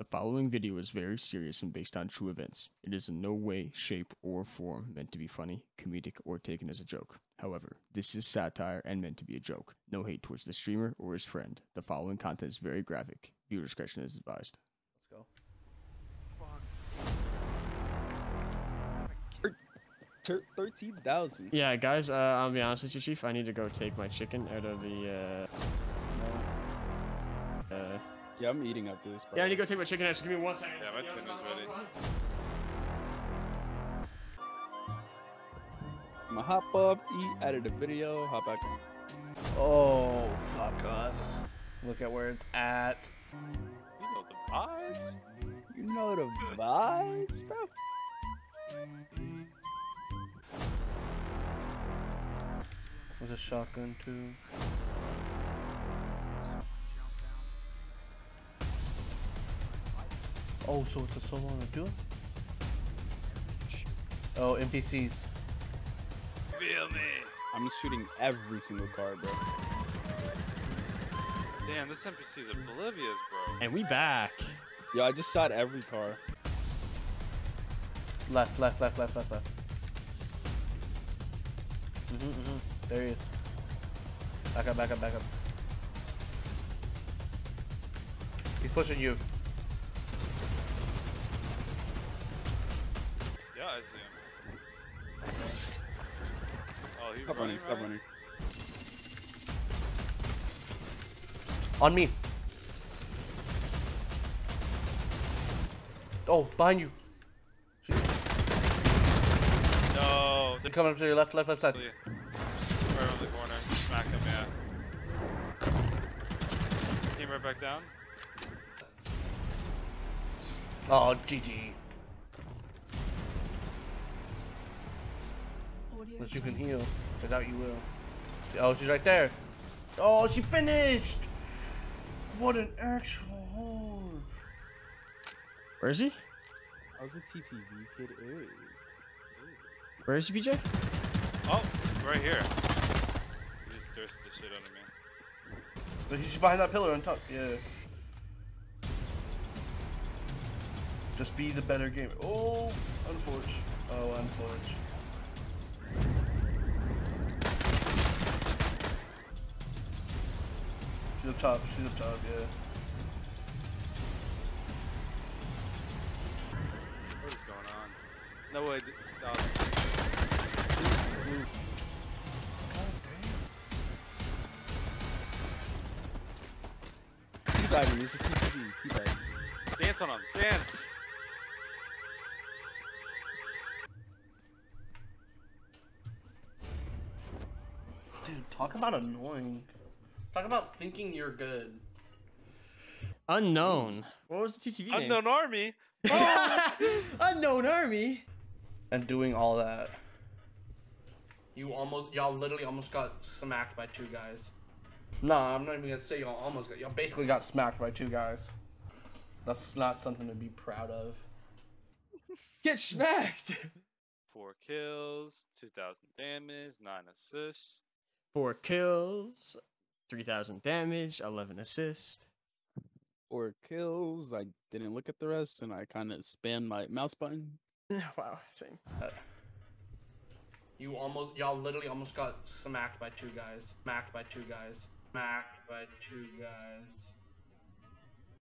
The following video is very serious and based on true events. It is in no way, shape, or form meant to be funny, comedic, or taken as a joke. However, this is satire and meant to be a joke. No hate towards the streamer or his friend. The following content is very graphic. Viewer discretion is advised. Let's go. Thirteen thousand. Yeah, guys, uh, I'll be honest with you, Chief. I need to go take my chicken out of the. Uh, uh, Yeah, I'm eating up this. yeah, I need to go take my chicken ass. So give me one second. Yeah, my dinner's ready. I'm gonna hop up, eat, edit a video, hop back. Oh, fuck us. Look at where it's at. You know the vibes. You know the vibes, bro. There's a shotgun too. Oh, so it's a solo on a duo? Oh, NPCs. Feel me. I'm shooting every single car, bro. Damn, this NPC's oblivious, bro. And we back. Yo, I just shot every car. Left, left, left, left, left, left. Mhm, mhm. There he is. Back up, back up, back up. He's pushing you. I see him. Oh, he's Stop running, running, stop running. running. On me. Oh, behind you. No, They're coming up to your left, left, left side. Right over the corner. Smack him, yeah. Came right back down. Oh, GG. Unless you can heal. Which I doubt you will. She- Oh, she's right there. Oh, she finished! What an actual whore. Where is he? I was a TTV kid. Ew. Where is he, PJ? Oh, right here. He just thirsted the shit out of me. But she's behind that pillar on top. Yeah. Just be the better gamer. Oh, unfortunate. Oh, unfortunate. Up top. She's up top. Yeah. What is going on? No way. th- Oh, Teabagging, it's a TTV. Teabagging. dance on him. Dance. Dude, talk about annoying. Talk about thinking you're good. Unknown. What was the TTV name? Unknown army. Unknown Army. and doing all that. You almost, y'all literally almost got smacked by two guys. Nah, I'm not even gonna say y'all almost got, y'all basically got smacked by two guys. That's not something to be proud of. Get smacked. Four kills, 2,000 damage, nine assists. Four kills, 3,000 damage, 11 assists. Four kills. I didn't look at the rest, and I kind of spammed my mouse button. wow, same. Uh, you almost, y'all literally almost got smacked by two guys. Smacked by two guys. Smacked by two guys.